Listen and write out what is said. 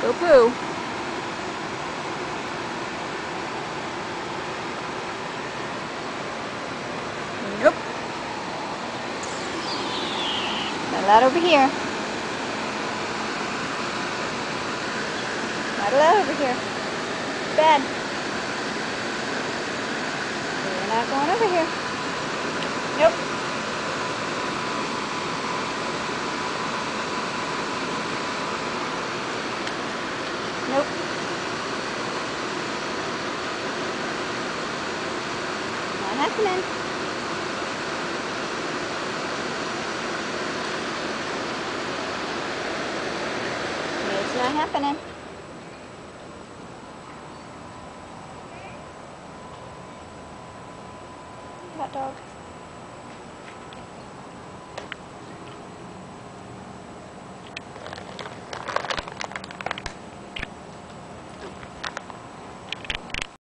Go poo. Nope. Not allowed over here. Not allowed over here. Bad. We're not going over here. Nope. Not happening. It's not happening. Hot dog.